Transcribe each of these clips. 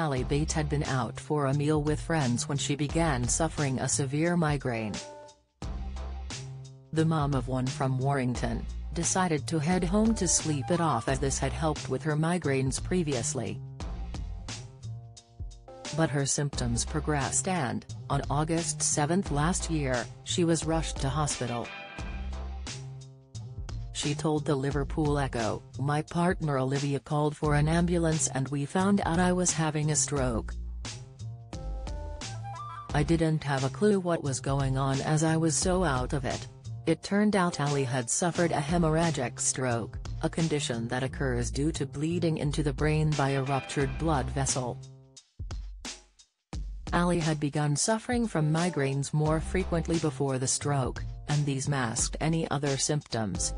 Ali Bates had been out for a meal with friends when she began suffering a severe migraine. The mom of one from Warrington, decided to head home to sleep it off as this had helped with her migraines previously. But her symptoms progressed and, on August 7 last year, she was rushed to hospital. She told the Liverpool Echo, My partner Olivia called for an ambulance and we found out I was having a stroke. I didn't have a clue what was going on as I was so out of it. It turned out Ali had suffered a hemorrhagic stroke, a condition that occurs due to bleeding into the brain by a ruptured blood vessel. Ali had begun suffering from migraines more frequently before the stroke, and these masked any other symptoms.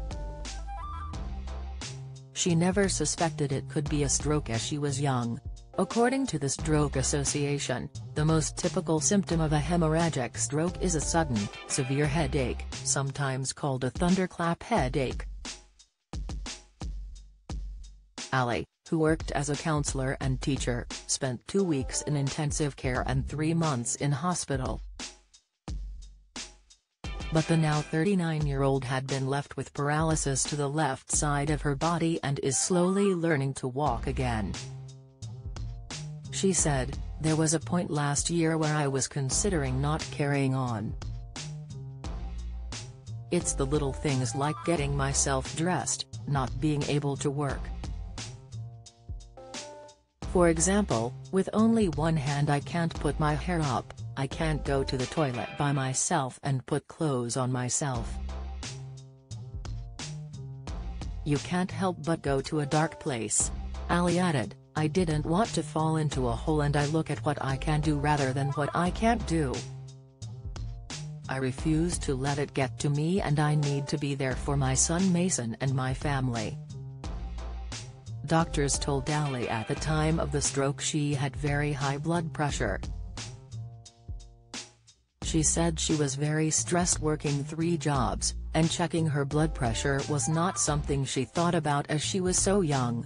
She never suspected it could be a stroke as she was young. According to the Stroke Association, the most typical symptom of a hemorrhagic stroke is a sudden, severe headache, sometimes called a thunderclap headache. Ali, who worked as a counselor and teacher, spent two weeks in intensive care and three months in hospital. But the now 39-year-old had been left with paralysis to the left side of her body and is slowly learning to walk again. She said, there was a point last year where I was considering not carrying on. It's the little things like getting myself dressed, not being able to work. For example, with only one hand I can't put my hair up, I can't go to the toilet by myself and put clothes on myself. You can't help but go to a dark place. Ali added, I didn't want to fall into a hole and I look at what I can do rather than what I can't do. I refuse to let it get to me and I need to be there for my son Mason and my family. Doctors told Ali at the time of the stroke she had very high blood pressure. She said she was very stressed working three jobs, and checking her blood pressure was not something she thought about as she was so young.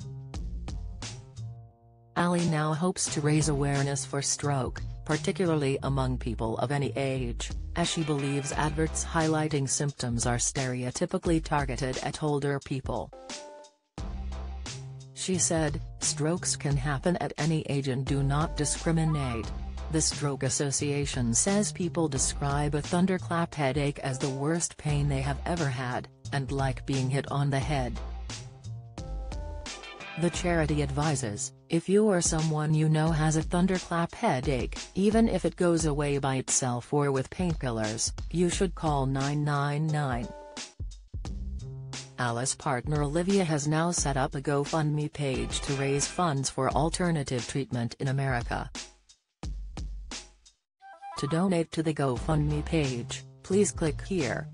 Ali now hopes to raise awareness for stroke, particularly among people of any age, as she believes adverts highlighting symptoms are stereotypically targeted at older people. She said, strokes can happen at any age and do not discriminate. The Stroke Association says people describe a thunderclap headache as the worst pain they have ever had, and like being hit on the head. The charity advises, if you or someone you know has a thunderclap headache, even if it goes away by itself or with painkillers, you should call 999. Ali's partner Olivia has now set up a GoFundMe page to raise funds for alternative treatment in America. To donate to the GoFundMe page, please click here.